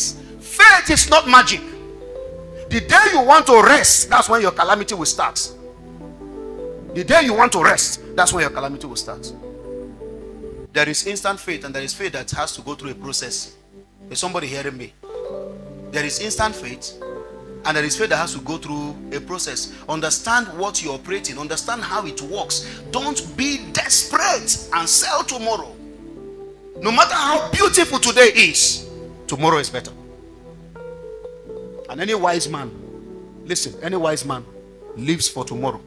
faith. Faith is not magic. The day you want to rest, that's when your calamity will start. The day you want to rest, that's when your calamity will start. There is instant faith, and there is faith that has to go through a process. Is somebody hearing me? There is instant faith, and there is faith that has to go through a process. Understand what you're operating, understand how it works. Don't be desperate and sell tomorrow. No matter how beautiful today is, tomorrow is better. And any wise man, listen, any wise man lives for tomorrow.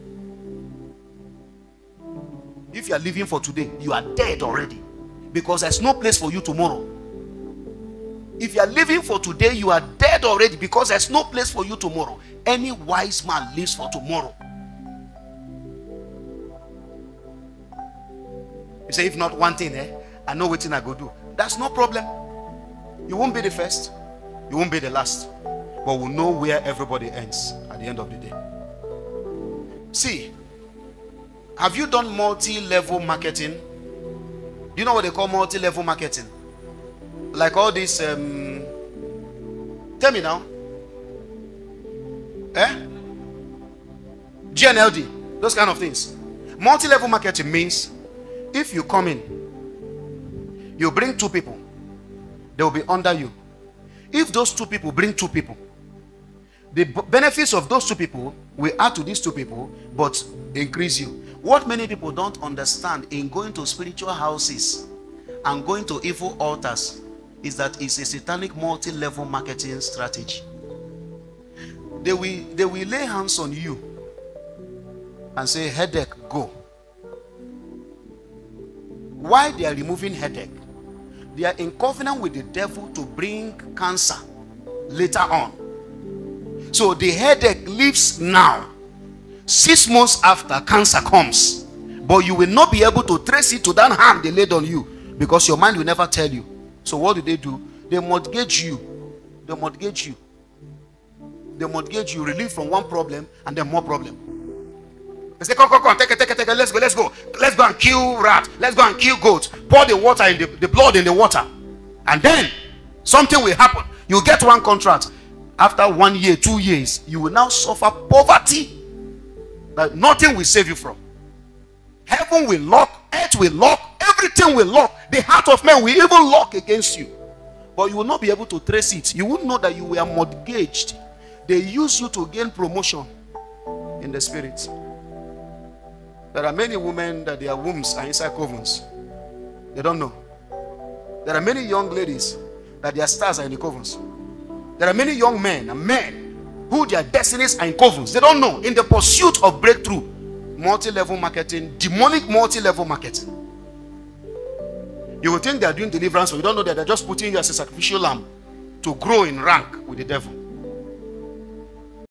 If you are living for today, you are dead already because there's no place for you tomorrow. If you are living for today, you are dead already because there's no place for you tomorrow. Any wise man lives for tomorrow. You say, if not one thing, eh? I know what I go do. That's no problem. You won't be the first, you won't be the last, but we'll know where everybody ends at the end of the day. See, have you done multi-level marketing? Do you know what they call multi-level marketing? Like all this um tell me now. Eh? GNLD, those kind of things. Multi-level marketing means if you come in, you bring two people, they will be under you. If those two people bring two people, the benefits of those two people will add to these two people, but increase you. What many people don't understand in going to spiritual houses and going to evil altars is that it's a satanic multi-level marketing strategy. They will they will lay hands on you and say headache go. Why they are removing headache? They are in covenant with the devil to bring cancer later on. So the headache lives now. Six months after cancer comes, but you will not be able to trace it to that hand they laid on you because your mind will never tell you. So what do they do? They mortgage you. They mortgage you. They mortgage you, relief from one problem and then more problem. They say, come, come, come, take it, take it, take it, let's go, kill rat. Let's go and kill goat. Pour the water in the, the blood in the water. And then something will happen. You get one contract. After one year, two years, you will now suffer poverty that nothing will save you from. Heaven will lock, earth will lock, everything will lock. The heart of man will even lock against you. But you will not be able to trace it. You won't know that you were mortgaged. They use you to gain promotion in the spirit. There are many women that their wombs are inside covens. They don't know. There are many young ladies that their stars are in the covens. There are many young men and men who their destinies are in covens. They don't know. In the pursuit of breakthrough, multi-level marketing, demonic multi-level marketing. You will think they are doing deliverance, but you don't know that they're just putting you as a sacrificial lamb to grow in rank with the devil.